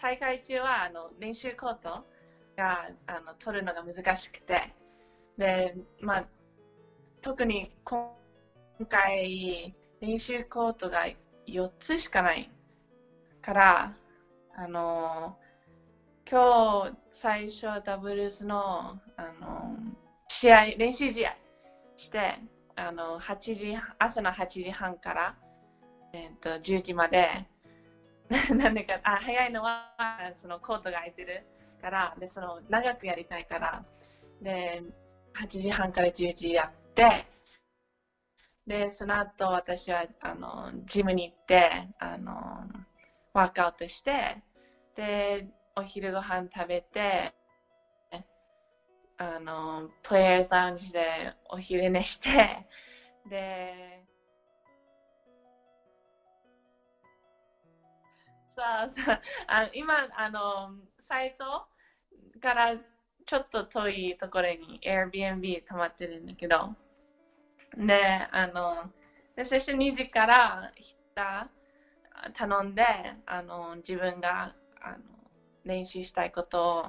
大会中はあの練習コートがあの取るのが難しくて、で、まあ、特に今回、練習コートが4つしかないから、あの今日最初はダブルスのあの試合、練習試合して、あの8時朝の8時半から、えー、と10時まで、なんでかあ早いのはそのコートが空いてるからでその長くやりたいからで8時半から10時やってでその後私はあのジムに行ってあのワークアウトしてでお昼ご飯食べてあのプレイヤーズラウンジでお昼寝してでさあさあ今あのサイトからちょっと遠いところに Airbnb 泊まってるんだけど。であのでそして2時からヒッター頼んであの自分があの練習したいことを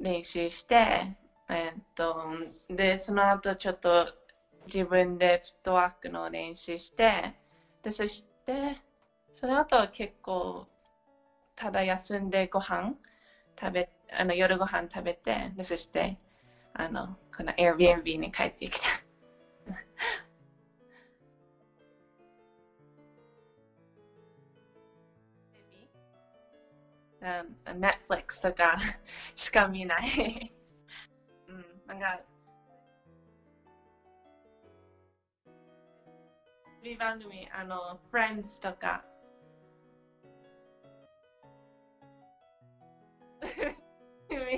練習して、えっと、でその後ちょっと自分でフットワークの練習してでそしてその後は結構ただ休んでご飯食べあの夜ご飯食べてでそしてあのこの Airbnb に帰ってきた。Netflix とかしか見ないうん、なんか、テレビ番組、あの、Friends とか、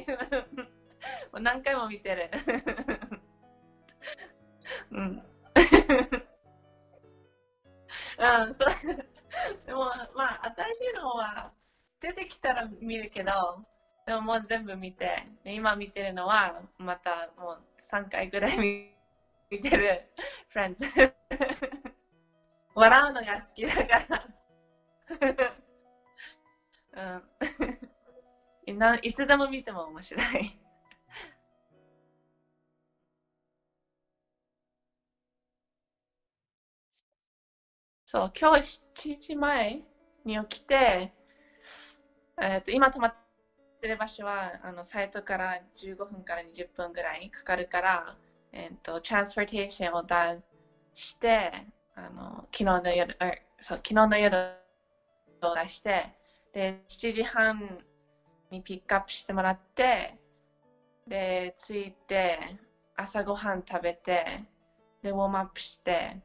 もう何回も見てる。うん。うん、そう。でも、まあ、新しいのは出てきたら見るけど、でももう全部見て、今見てるのは、またもう3回ぐらい見てる、フレンズ。笑うのが好きだから。うん、いつでも見ても面白い。そう、今日7時前に起きて、えーと、今泊まってる場所はあのサイトから15分から20分ぐらいかかるから、えーと、トランスポーテーションを出してあの昨日の夜そう昨日の夜を出してで7時半にピックアップしてもらってで着いて朝ごはん食べてでウォームアップして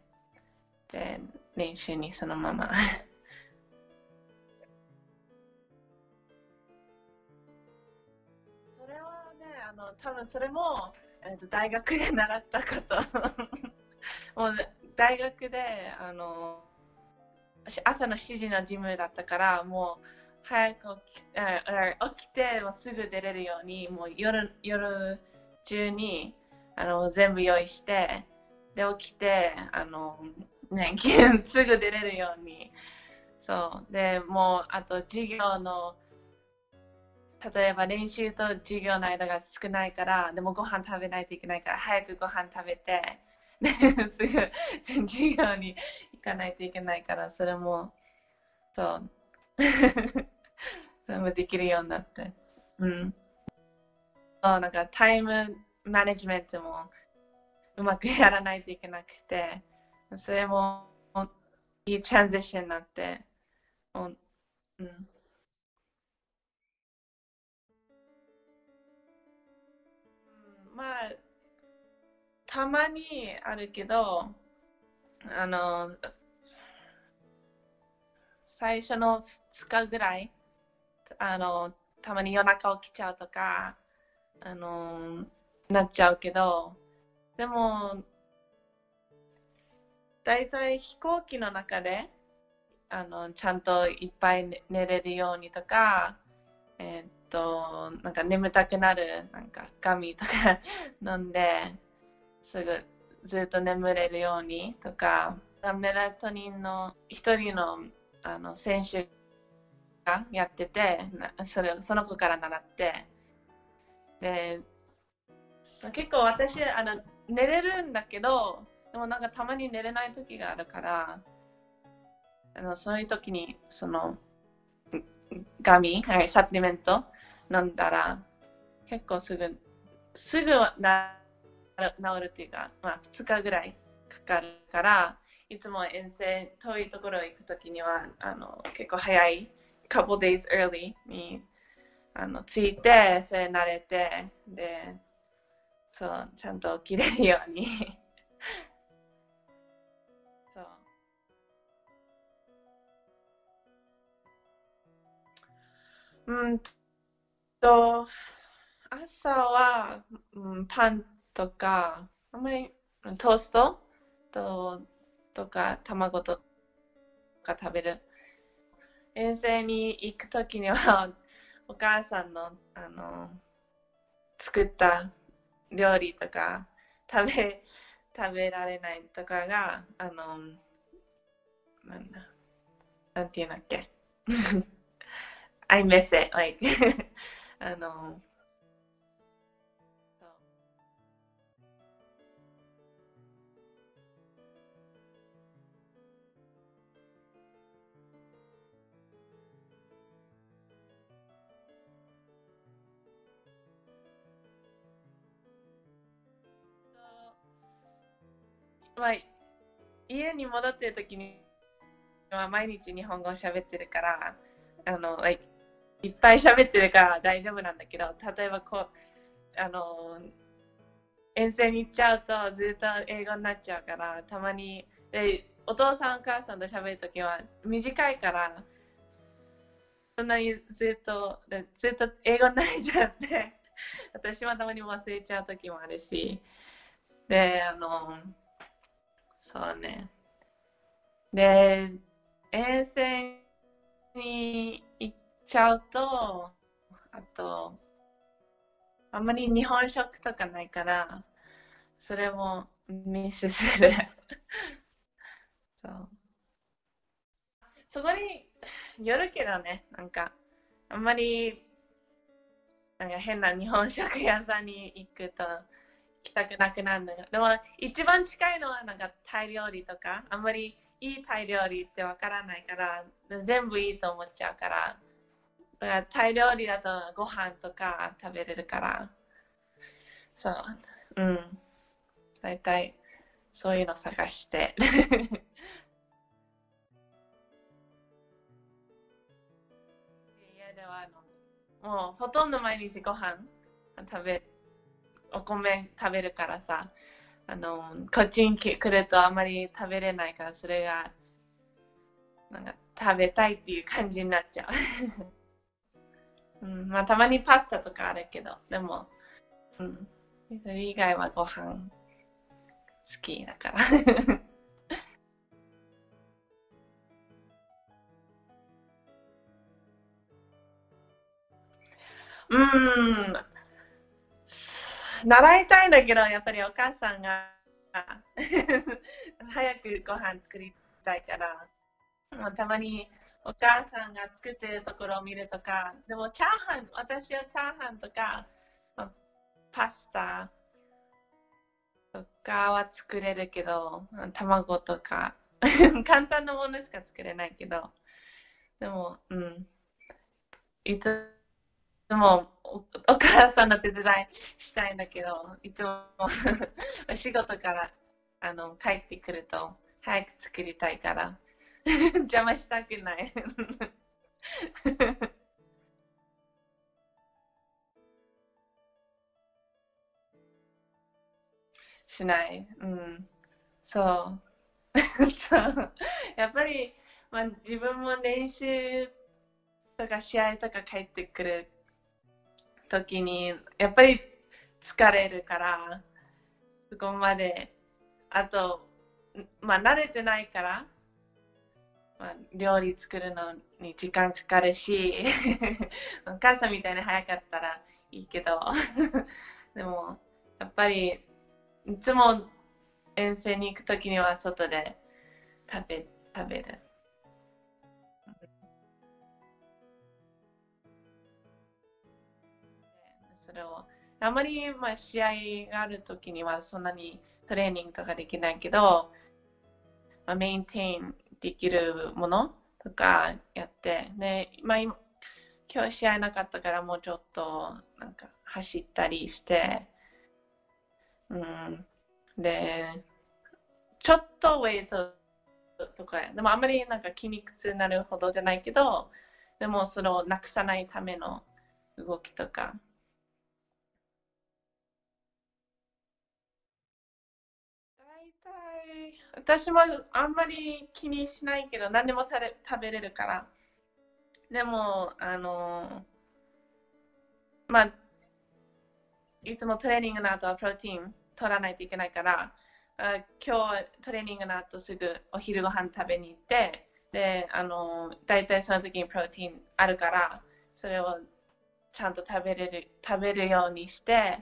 で練習にそのまま。それはねあの多分それも、えーと、大学で習ったこと。もう大学であの朝の7時のジムだったからもう早く起き起きてもすぐ出れるようにもう夜夜中にあの全部用意してで起きてあの、ね、すぐ出れるように。そう。でもうあと授業の例えば練習と授業の間が少ないから、でもご飯食べないといけないから、早くご飯食べて、すぐ 授業に行かないといけないから、それも、そう、全部できるようになって。うん。そう、なんかタイムマネジメントもうまくやらないといけなくて、それもいいトランジションになって、うん。まあ、たまにあるけど、あの、最初の2日ぐらい、あの、たまに夜中起きちゃうとか、あの、なっちゃうけど、でも、だいたい飛行機の中で、あの、ちゃんといっぱい寝れるようにとか、えーと、なんか眠たくなる、なんかガミとか 飲んで、すぐずっと眠れるようにとか、メラトニンの一人のあの選手がやってて、それその子から習って、で、結構私あの、寝れるんだけど、でもなんかたまに寝れない時があるから、あのそういう時にそのガミ、はい、サプリメント飲んだら結構すぐ、すぐ治るっていうか、まあ、2日ぐらいかかるから、いつも遠征、遠いところ行くときにはあの結構早い、couple days early にあの着いて、それ慣れて、で、そう、ちゃんと起きれるように そう。うんと、朝は、うん、パンとか、あんまりトーストととか卵とか食べる。遠征に行くときには、お母さんのあの作った料理とか食べ食べられないとかが、あの、なんだ、なんていうんだっけ。I miss it. Like, あの、まあ、家に戻ってる時には毎日日本語を喋ってるから、あの、l i、いっぱい喋ってるから大丈夫なんだけど、例えばこう、あの、遠征に行っちゃうとずっと英語になっちゃうから、たまに、でお父さんお母さんと喋るときは短いから、そんなにずっと、ずっと英語になっちゃって、私はたまに忘れちゃうときもあるし、で、あの、そうね。で、遠征に行っちゃうと、あと、あんまり日本食とかないから、それもミスする。そうそこによるけどね、なんか、あんまり、なんか変な日本食屋さんに行くと、きたくなくなるんだけど、でも一番近いのはなんかタイ料理とか、あんまりいいタイ料理ってわからないから、全部いいと思っちゃうから、だからタイ料理だとご飯とか食べれるから、そう、うん。大体そういうの探して。家ではあのもうほとんど毎日ご飯食べお米食べるからさ、あの、こっちに来るとあまり食べれないから、それが、なんか食べたいっていう感じになっちゃう。うん、まあ、たまにパスタとかあるけど、でも、うん、それ以外はご飯好きだから。うん、習いたいんだけど、やっぱりお母さんが。早くご飯作りたいから、もうたまにお母さんが作ってるところを見るとか、でもチャーハン、私はチャーハンとか、パスタとかは作れるけど、卵とか、簡単なものしか作れないけど、でも、うん。いつつもお母さんの手伝いしたいんだけど、いつもお仕事からあの帰ってくると早く作りたいから 邪魔したくない しない。うん。そう。そう。やっぱり、まあ、自分も練習とか試合とか帰ってくる時にやっぱり疲れるからそこまであとまあ慣れてないから、まあ、料理作るのに時間かかるし お母さんみたいに早かったらいいけど でもやっぱりいつも遠征に行く時には外で食べ食べる。あまり、まあ、試合があるときにはそんなにトレーニングとかできないけど、まあ、メインテインできるものとかやって、で、まあ、今日試合なかったからもうちょっとなんか走ったりして、うん、で、ちょっとウェイトとか、でもあんまりなんか筋肉痛になるほどじゃないけど、でもそれをなくさないための動きとか。私もあんまり気にしないけど、何でも食べれるから。でも、あの、まあ、いつもトレーニングの後はプロテイン取らないといけないから、あ今日トレーニングの後すぐお昼ご飯食べに行って、で、あの、大体その時にプロテインあるから、それをちゃんと食べれる、食べるようにして、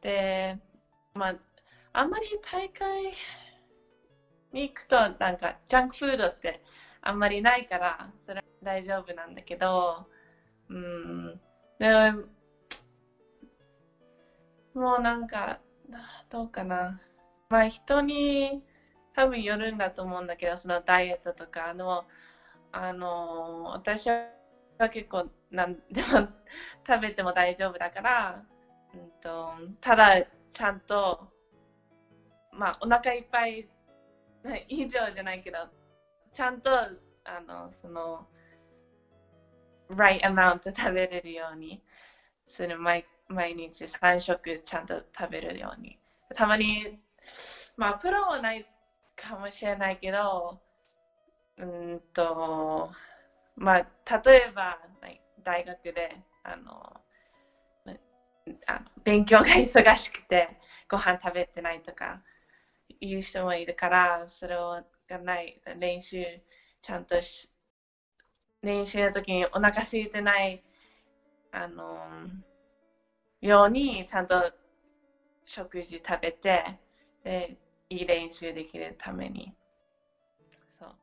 で、まあ、あんまり大会に行くと、なんか、ジャンクフードってあんまりないから、それは大丈夫なんだけど、うん、でもうなんか、どうかな。まあ人に多分よるんだと思うんだけど、そのダイエットとかの、あの、私は結構何でも食べても大丈夫だから、うんと、ただちゃんと、まあお腹いっぱい 以上じゃないけど、ちゃんと、あの、その、right amount 食べれるようにする毎毎日3食ちゃんと食べるように。たまに、まあ、プロはないかもしれないけど、うんと、まあ、例えば、大学で、あの、あの勉強が忙しくて、ご飯食べてないとかいう人もいるから、それをがない、練習ちゃんとし、練習の時にお腹空いてない、あの、ようにちゃんと食事食べてでいい練習できるために。そう。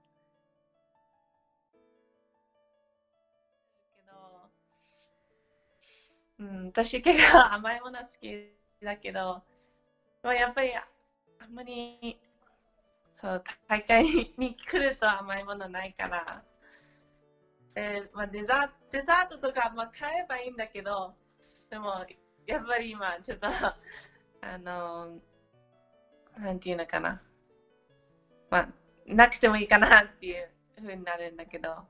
けどうん私結構甘いもの好きだけどやっぱりあんまりそう大会に来ると甘いものないからえーまあ、デザデザートとか、まあ、買えばいいんだけどでもやっぱり今、ちょっと、あの、なんていうのかな。まあ、なくてもいいかなっていうふうになるんだけど、